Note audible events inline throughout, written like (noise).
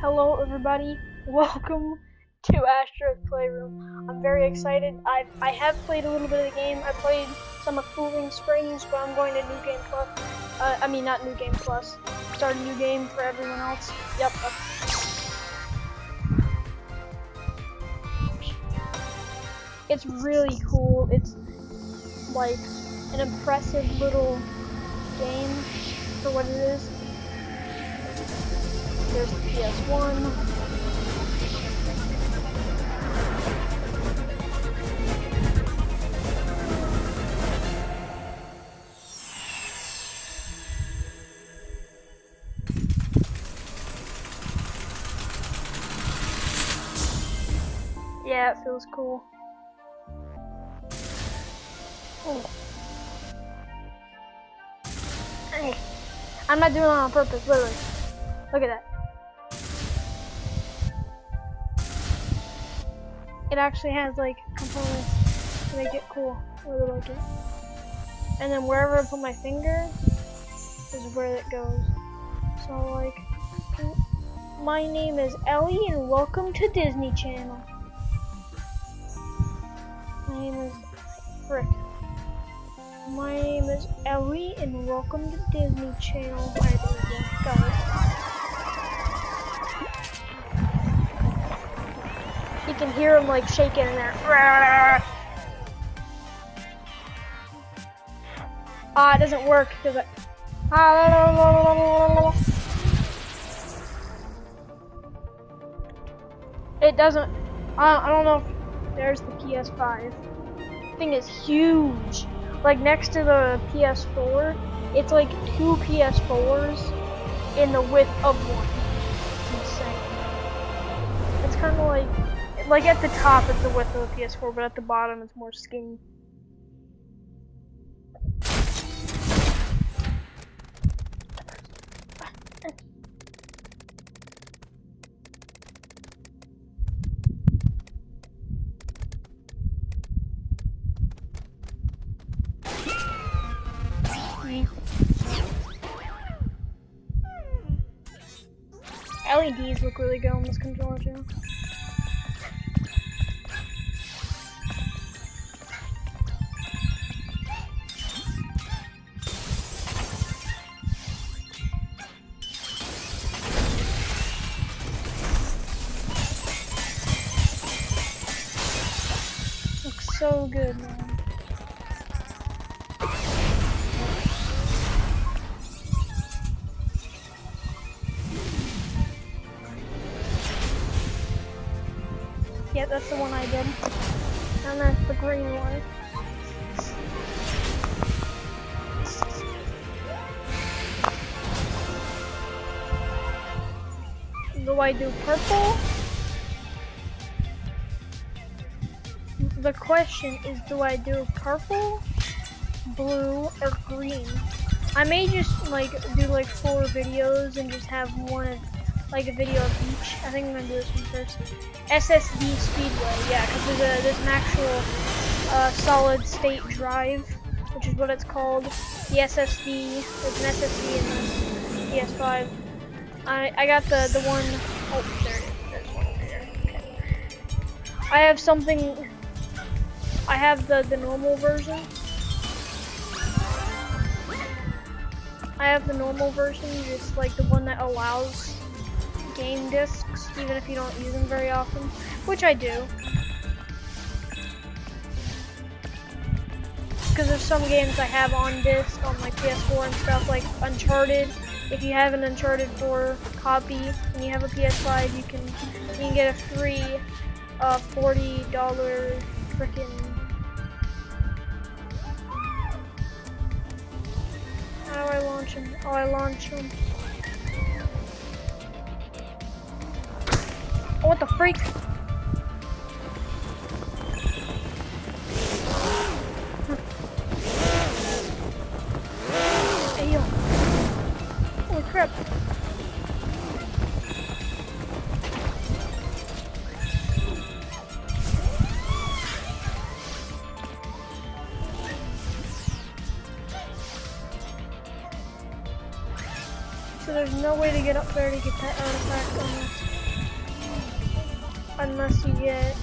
Hello, everybody. (laughs) Welcome to Astro's Playroom. I'm very excited. I I have played a little bit of the game. I played some of Cooling Springs, but I'm going to New Game Plus. Uh, I mean, not New Game Plus. Start a new game for everyone else. Yep. It's really cool. It's like an impressive little game for what it is. There's the PS1. Yeah, it feels cool. Oh. I'm not doing it on purpose, literally. Look at that. It actually has like components to make it cool. I really like it. And then wherever I put my finger is where it goes. So like, my name is Ellie and welcome to Disney Channel. My name is Rick. My name is Ellie and welcome to Disney Channel. Can hear him like shaking in there. Ah, it doesn't work because it. It doesn't. I don't know. There's the PS5. Thing is huge. Like next to the PS4, it's like two PS4s in the width of one. It's insane. It's kind of like, like at the top it's the width of the PS4, but at the bottom it's more skinny. LEDs look really good on this controller too. That's the one I did. And that's the green one. Do I do purple? The question is, do I do purple, blue, or green? I may just like do like four videos and just have one of like a video of each. I think I'm gonna do this one first. SSD Speedway, yeah, because there's a there's an actual uh, solid state drive, which is what it's called. The SSD, there's an SSD in the PS5. I I got the the one oh there it is. There's one there. Okay. I have something. I have the the normal version. I have the normal version, just like the one that allows game discs, even if you don't use them very often, which I do. Because there's some games I have on disc on my PS4 and stuff, like Uncharted. If you have an Uncharted 4 copy and you have a PS5, you can you can get a free uh, $40 freaking How do I launch them? Oh, I launch them. What the freak? Hey. Holy crap. So there's no way to get up there to get that artifact unless, unless you get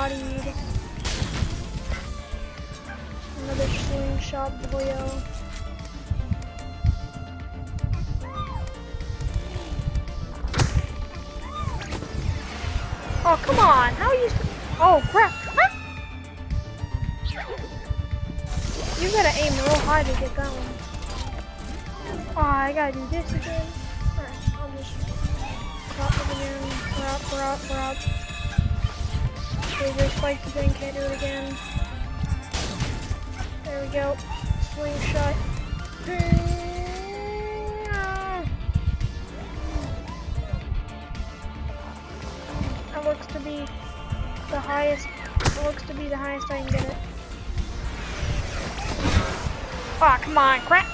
Bodied. Another slingshot boyo. Oh, come on. How are you... Oh, crap. Huh? You gotta aim real high to get that one. Oh, I gotta do this again. Alright, I'll just drop it again. Drop, Okay, just spike the thing, can't do it again. There we go. Slingshot. That looks to be the highest. It looks to be the highest I can get it. Oh, come on, crap!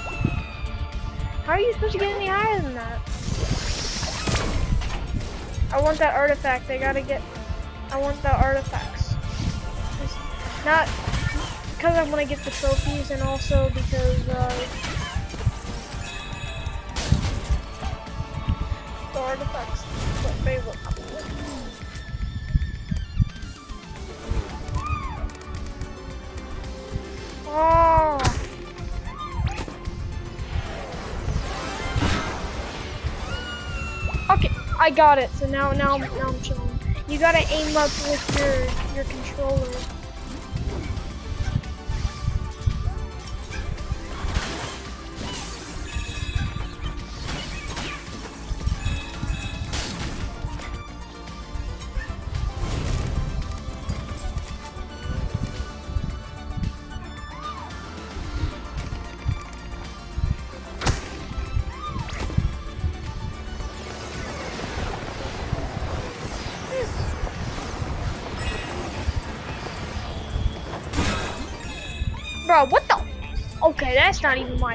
How are you supposed to get any higher than that? I want that artifact. I gotta get. I want the artifacts. Just not because I want to get the trophies, and also because uh, the artifacts. Look cool. Oh. Okay, I got it. So now, now, now I'm chilling. You gotta aim up with your your controller.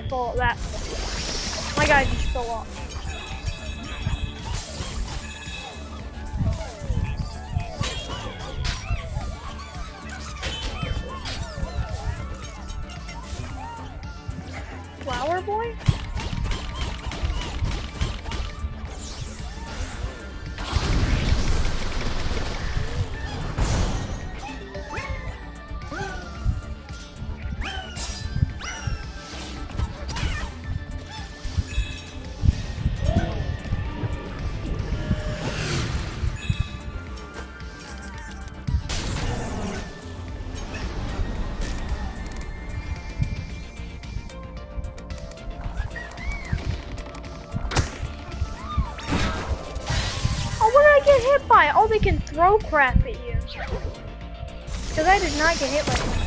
My fault. That my guy just fell off. Flower boy? They can throw crap at you. Because I did not get hit by that.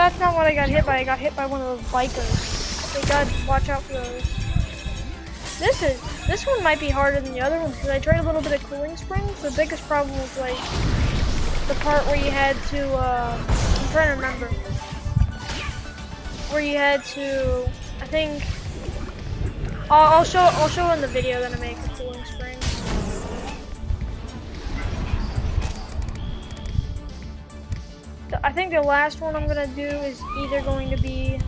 That's not what I got hit by. I got hit by one of those bikers. They gotta watch out for those. This is this one might be harder than the other ones because I tried a little bit of cooling springs. The biggest problem was like the part where you had to. Uh, I'm trying to remember. Where you had to. I think. I'll, I'll show. I'll show in the video that I make the cooling springs. I think the last one I'm gonna do is either going to be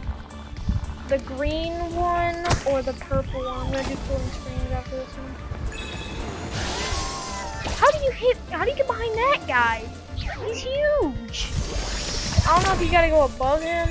the green one or the purple one. I'm gonna do cooling springs after this one. How do you hit? How do you get behind that guy? He's huge. I don't know if you gotta go above him.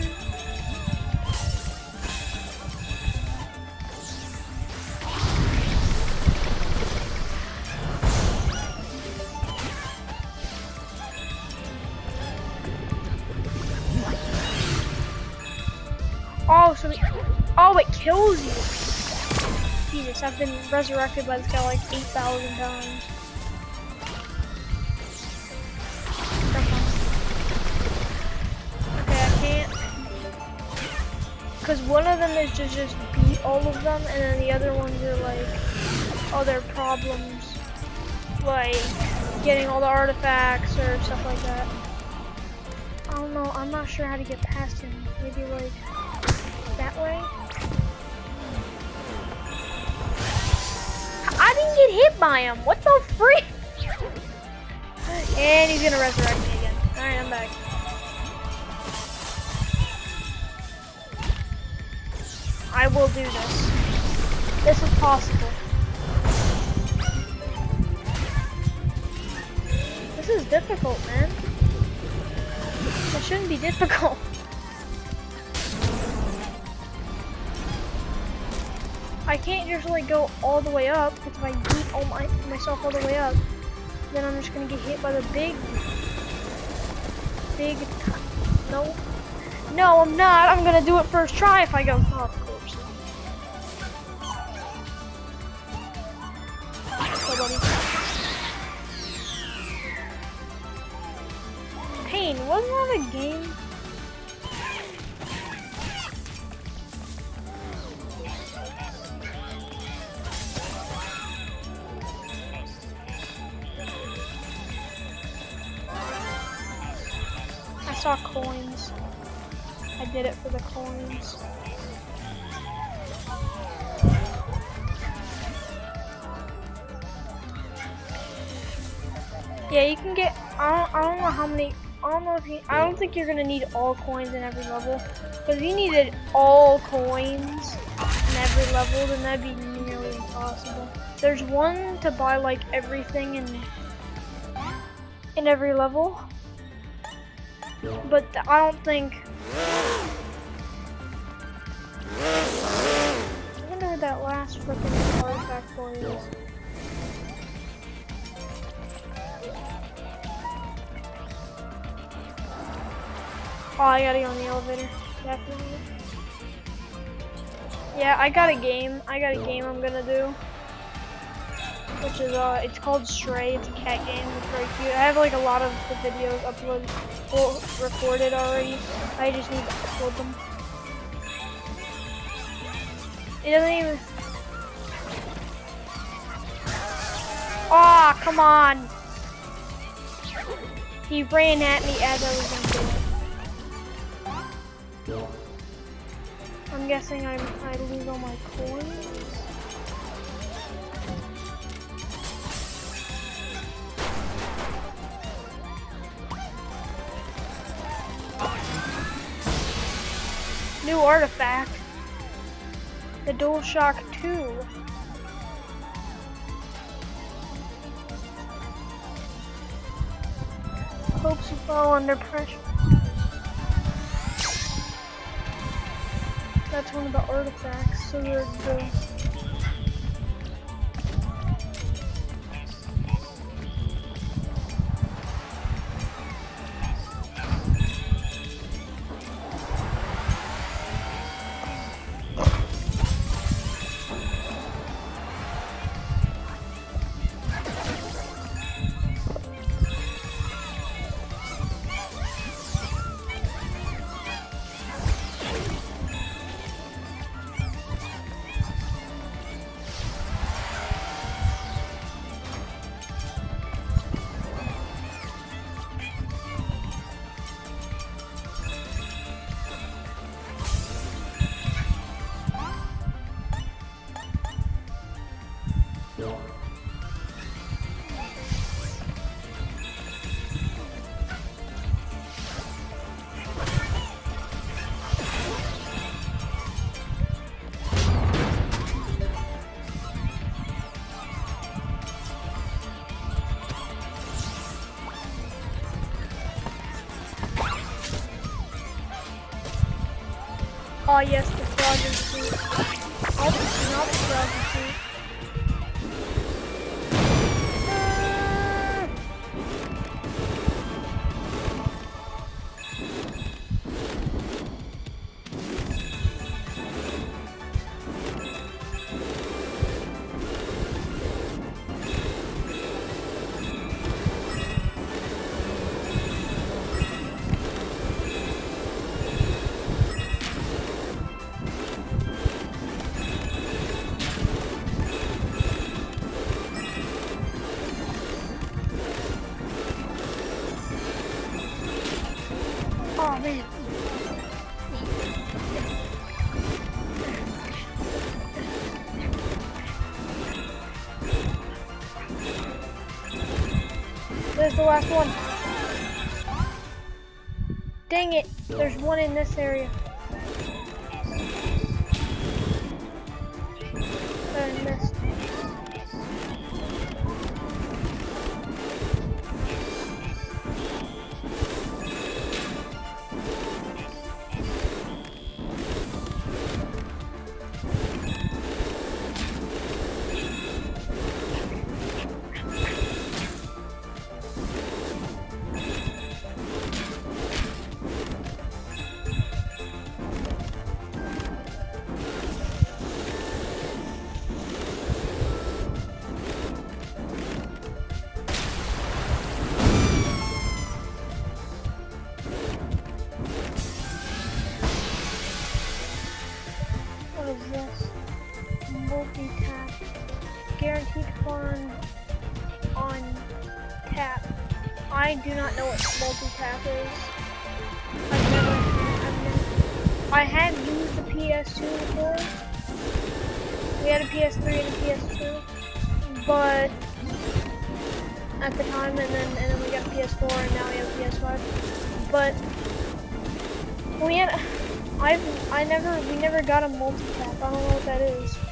Oh, it kills you. Jesus, I've been resurrected by this guy like 8,000 times. Okay, I can't. Because one of them is to just beat all of them, and then the other ones are like other problems. Like getting all the artifacts or stuff like that. I don't know, I'm not sure how to get past him. Maybe like I didn't get hit by him. What the freak? And he's gonna resurrect me again. Alright, I'm back. I will do this. This is possible. This is difficult, man. It shouldn't be difficult. (laughs) I can't usually go all the way up because if I beat all my myself all the way up, then I'm just gonna get hit by the big, big. No, no, I'm not. I'm gonna do it first try if I go. Oh, course. Pain, wasn't that a game? Know how many. I don't know if you. I don't think you're gonna need all coins in every level. Because if you needed all coins in every level, then that'd be nearly impossible. There's one to buy like everything in in every level. But I don't think. I wonder where that last freaking artifact boy is. Oh, I gotta go on the elevator. Definitely. Yeah, I got a game. I got a game I'm gonna do. Which is, uh, it's called Stray. It's a cat game. It's very cute. I have, like, a lot of the videos uploaded, well, recorded already. I just need to upload them. It doesn't even... Aw, oh, come on! He ran at me as I was gonna I'm guessing I'm, I lose all my coins. New artifact. The DualShock 2. Hopes you fall under pressure. That's one of the artifacts, so the, the Oh yes, the frogger suit. Oh, not the frogger suit. Oh last one. Dang it, there's one in this area. At the time, and then and then we got PS4, and now we have PS5. But we had, I've, I never, we never got a multi-tap. I don't know what that is.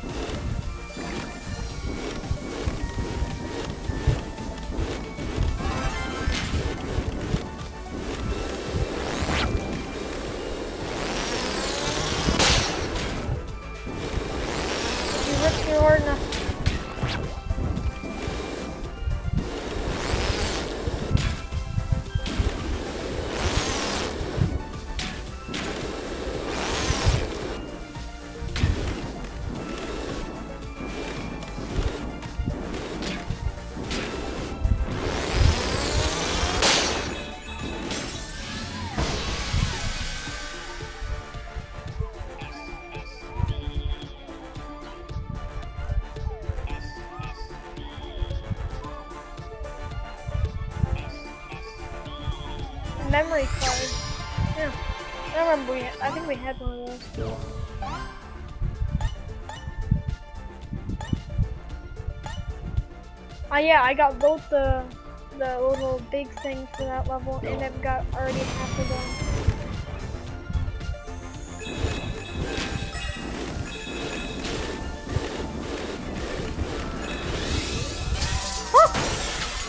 Oh yeah, I got both the the little big things for that level, and I've got already half of them.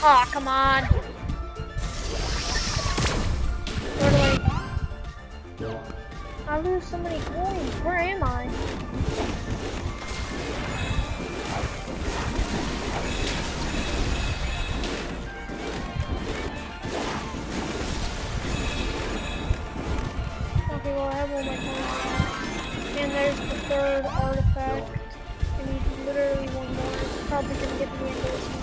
Oh, come on. Where do I? I lose so many coins. Where am I? My coins. And there's the third artifact. I need literally one more. It's probably gonna get to the end of this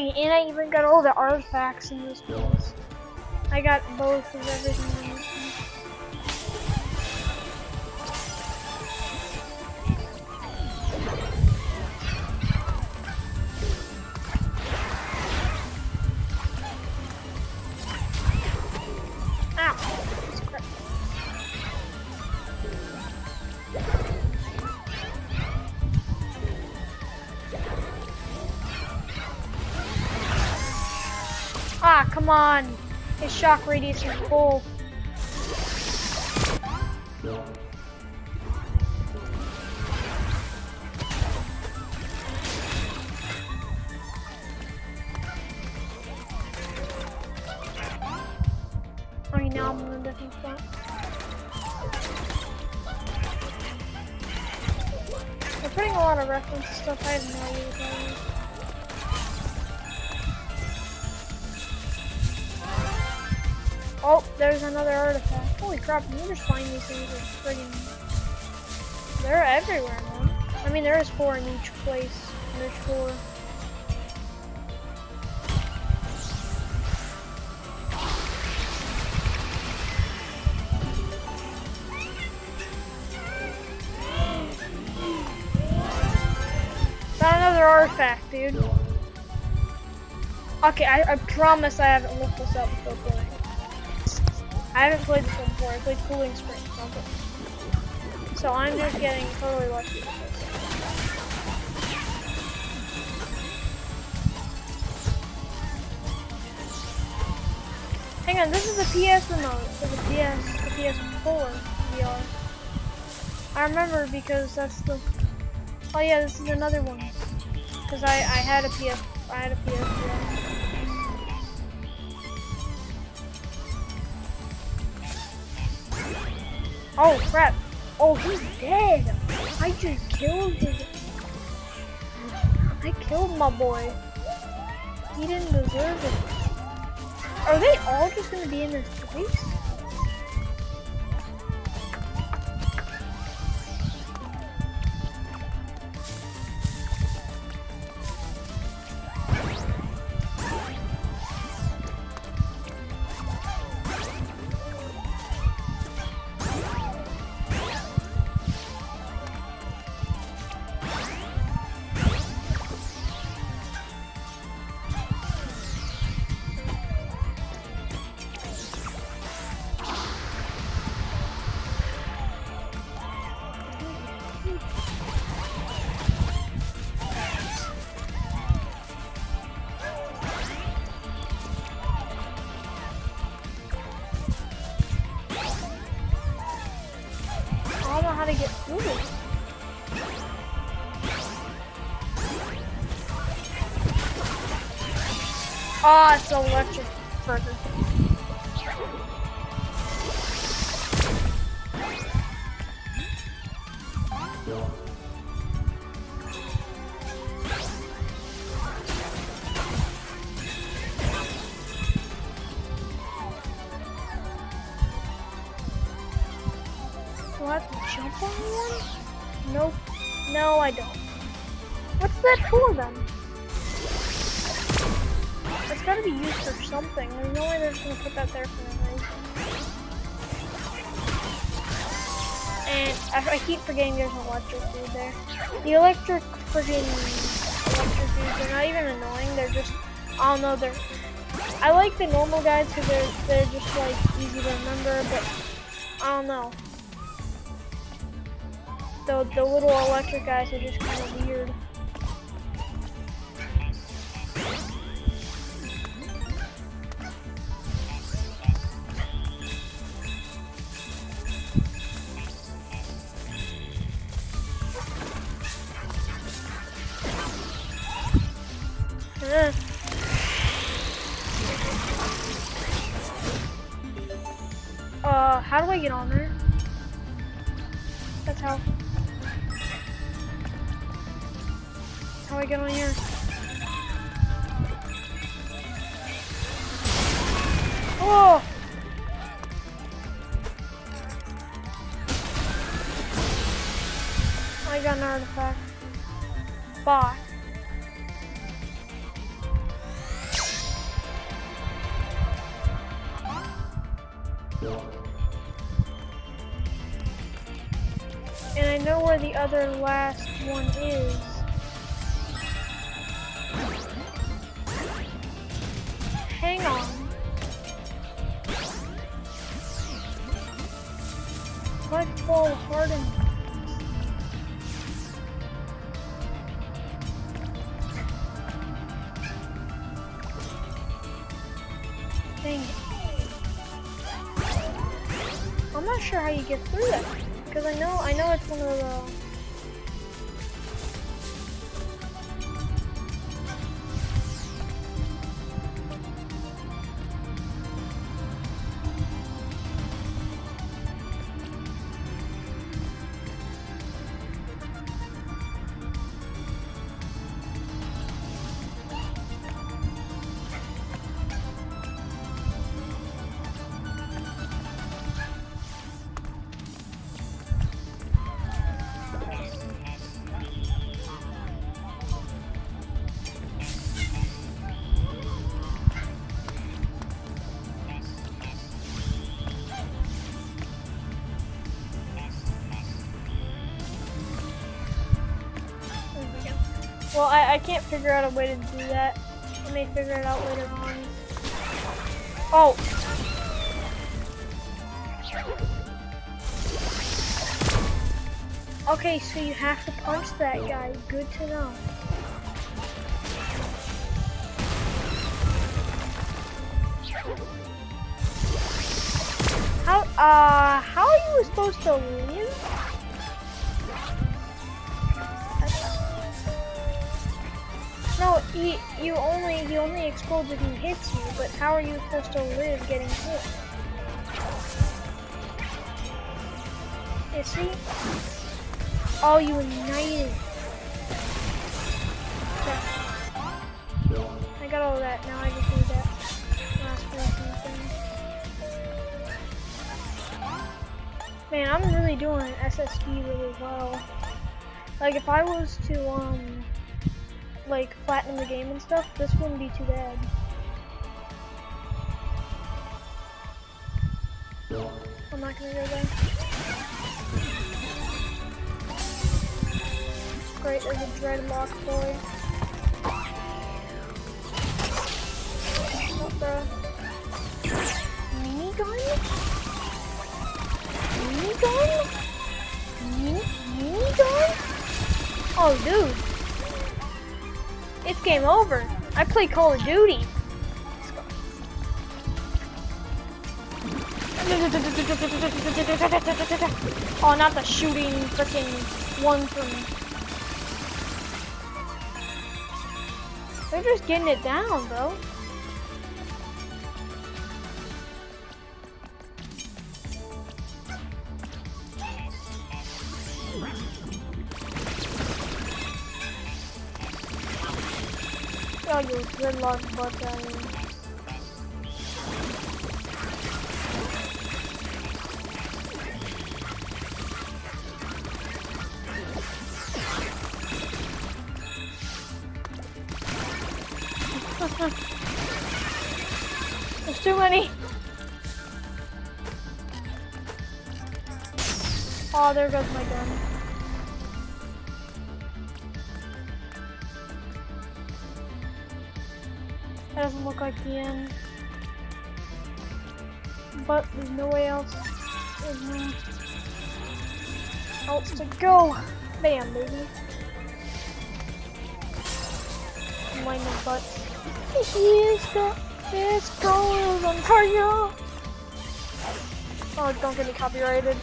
Dang, and I even got all the artifacts in this place. I got both of everything come on. His shock radius is full. Okay, I, I promise I haven't looked this up before playing. I haven't played this one before. I played Cooling Springs. Okay. So I'm just getting totally lucky. Hang on, this is a PS remote. It's the PS, the PS4 VR. I remember because that's the. Oh yeah, this is another one. Because I I had a PS I had a PS4. Oh crap! Oh, he's dead. I just killed his. I killed my boy. He didn't deserve it. Are they all just gonna be in this place? Electric further. And I, I keep forgetting there's an electric dude there. The electric friggin' electric dudes are not even annoying. They're just, I don't know, they're, I like the normal guys because they're, they're just like easy to remember, but I don't know. The, the little electric guys are just kind of weird. And I know where the other last one is. Hang on. Collect ball hardened. Well, I, I can't figure out a way to do that. I may figure it out later on. Oh! Okay, so you have to punch that guy. Good to know. How, uh, how are you supposed to you only, he only explodes if he hits you, but how are you supposed to live getting hit? You see? Oh, you ignited. Okay. I got all that, now I just need that last person thing. Man, I'm really doing SSD really well. Like, if I was to, um, like platinum the game and stuff, this wouldn't be too bad. I'm not gonna go there. Great, there's a dreadlock boy. What the? Minigun? Minigun? Mini, minigun? Oh, dude. It's game over. I play Call of Duty. Oh, not the shooting freaking one from. They're just getting it down, bro. You gridlock button. Uh, (laughs) There's too many. Oh, there goes my gun. But there's no way else. No else to go. Bam, baby. The butt. He's got this goes on fire. Oh, don't get me copyrighted.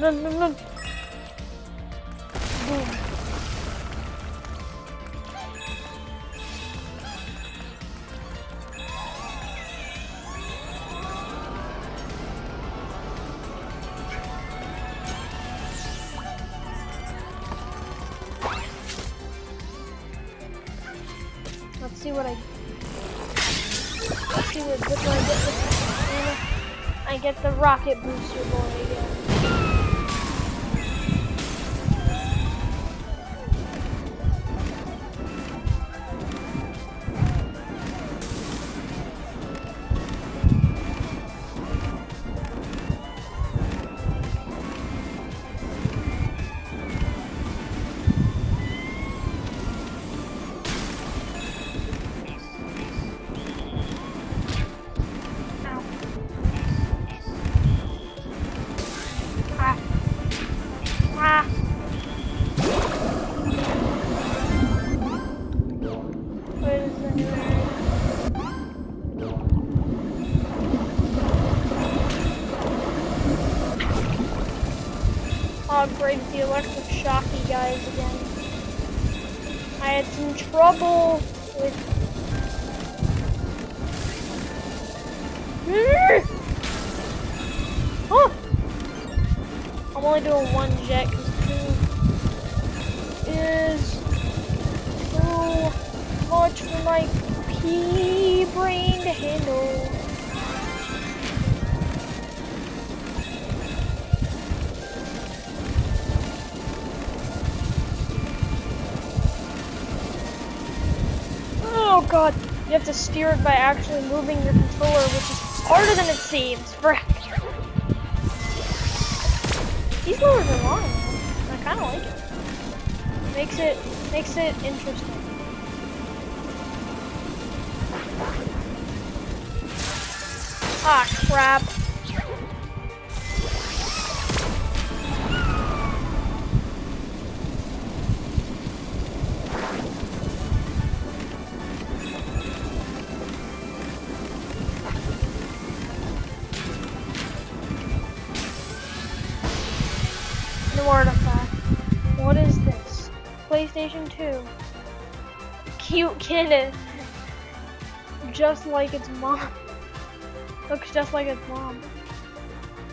Run, see what I. Let's see what, what I get. I get the rocket booster boy again. Shocky guys again. I had some trouble with... (laughs) oh! I'm only doing one jet because two is too much for my pea brain to handle. God, you have to steer it by actually moving your controller, which is harder than it seems. These lures are long. I kind of like it. Makes it makes it interesting. Ah, crap. What is this? PlayStation 2. Cute kitten. Just like its mom. Looks just like its mom.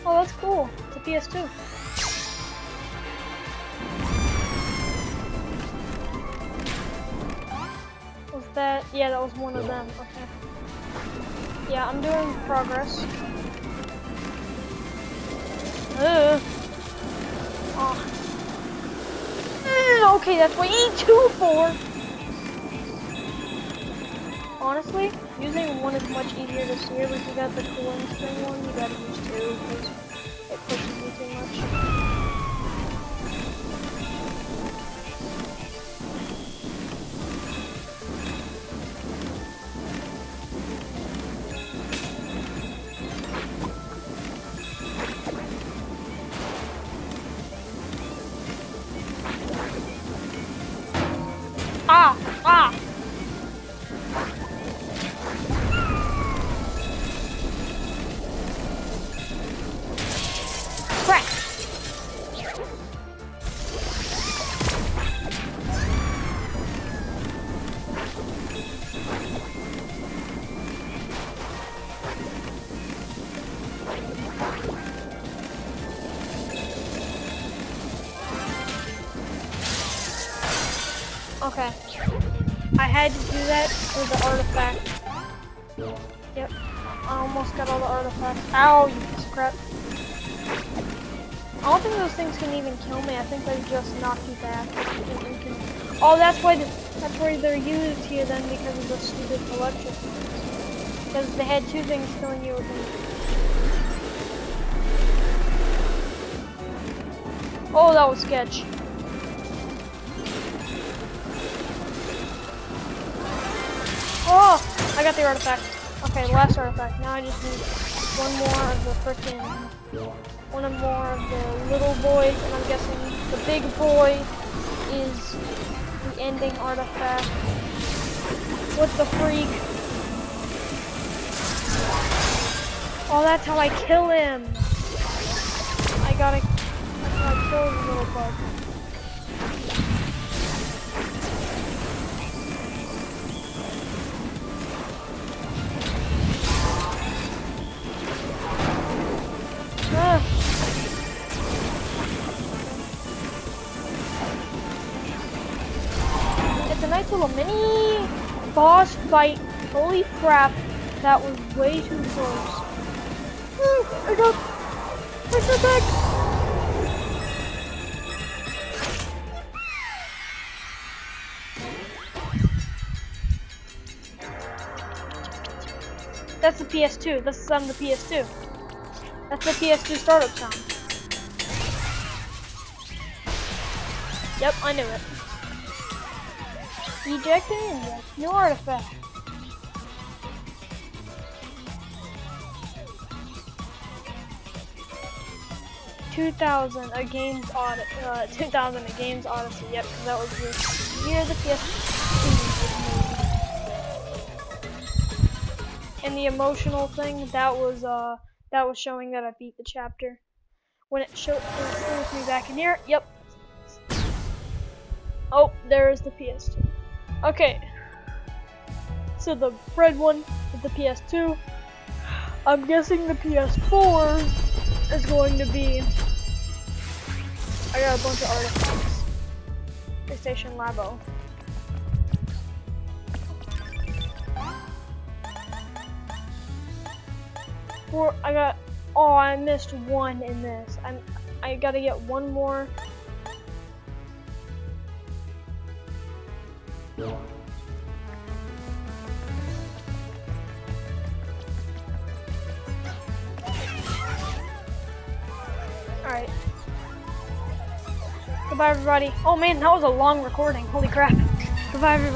Oh, that's cool. It's a PS2. Was that? Yeah, that was one of them. Okay. Yeah, I'm doing progress. Ugh. Oh. okay, that's what E2 for. Honestly, using one is much easier to steer, but you got the cooling spring one, you gotta use two because it pushes you too much. Do the artifact. Yep. I almost got all the artifacts. Ow, you piece of crap. I don't think those things can even kill me. I think they just knock you back. Oh, that's why the, that's why they're used here then because of the stupid electric. Because they had two things killing you with. Oh, that was sketch. Oh, I got the artifact. Okay, last artifact. Now I just need one more of the freaking, one more of the little boys, and I'm guessing the big boy is the ending artifact. What the freak? Oh, that's how I kill him. I gotta, that's how I kill the little bug. Mini boss fight. Holy crap, that was way too close. I got my back. That's the PS2. That's the sound of the PS2. That's the PS2 startup sound. Yep, I knew it. Eject and. New artifact. Two thousand a games audit. Uh, two thousand a games odyssey. Yep, that was the year the PS2 And the emotional thing that was uh that was showing that I beat the chapter. when it shows me back in here. Yep. Oh, there is the PS2. Okay. So the red one is the PS2. I'm guessing the PS4 is going to be. I got a bunch of artifacts. PlayStation Labo. Four. I got. Oh, I missed one in this. I'm. I gotta get one more. Alright. Goodbye, everybody. Oh man, that was a long recording. Holy crap. Goodbye, everybody.